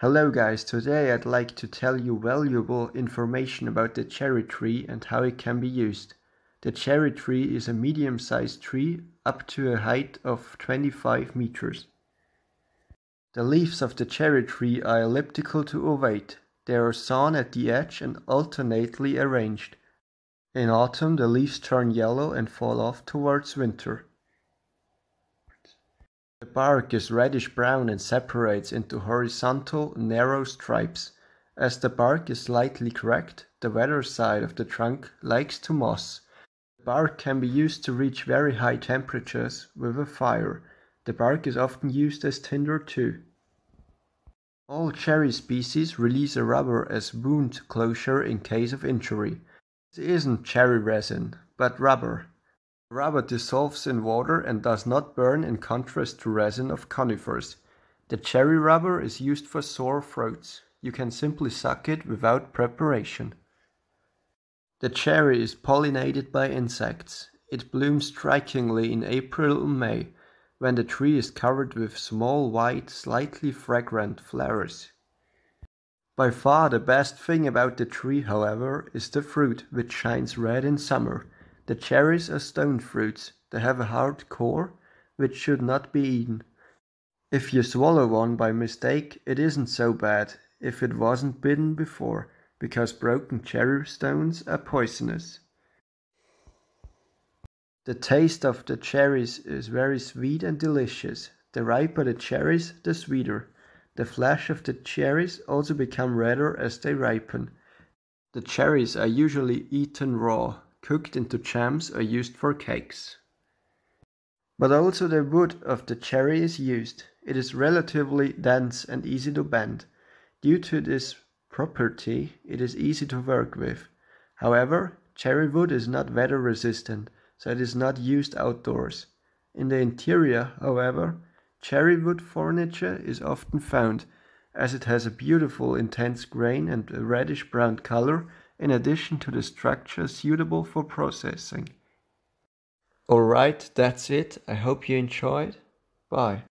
Hello guys, today I'd like to tell you valuable information about the cherry tree and how it can be used. The cherry tree is a medium-sized tree up to a height of 25 meters. The leaves of the cherry tree are elliptical to ovate. They are sawn at the edge and alternately arranged. In autumn the leaves turn yellow and fall off towards winter. Bark is reddish-brown and separates into horizontal, narrow stripes. As the bark is slightly cracked, the weather side of the trunk likes to moss. The bark can be used to reach very high temperatures with a fire. The bark is often used as tinder too. All cherry species release a rubber as wound closure in case of injury. It isn't cherry resin, but rubber. Rubber dissolves in water and does not burn in contrast to resin of conifers. The cherry rubber is used for sore throats. You can simply suck it without preparation. The cherry is pollinated by insects. It blooms strikingly in April and May, when the tree is covered with small white, slightly fragrant flowers. By far the best thing about the tree, however, is the fruit, which shines red in summer. The cherries are stone fruits. They have a hard core, which should not be eaten. If you swallow one by mistake, it isn't so bad if it wasn't bitten before, because broken cherry stones are poisonous. The taste of the cherries is very sweet and delicious. The riper the cherries, the sweeter. The flesh of the cherries also become redder as they ripen. The cherries are usually eaten raw cooked into jams or used for cakes. But also the wood of the cherry is used. It is relatively dense and easy to bend. Due to this property, it is easy to work with. However, cherry wood is not weather resistant, so it is not used outdoors. In the interior, however, cherry wood furniture is often found, as it has a beautiful intense grain and a reddish brown color in addition to the structure suitable for processing. Alright, that's it. I hope you enjoyed. Bye.